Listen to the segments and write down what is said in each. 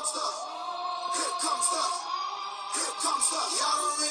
comes the, here comes the, here comes the, y'all don't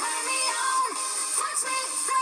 Turn me on, touch me.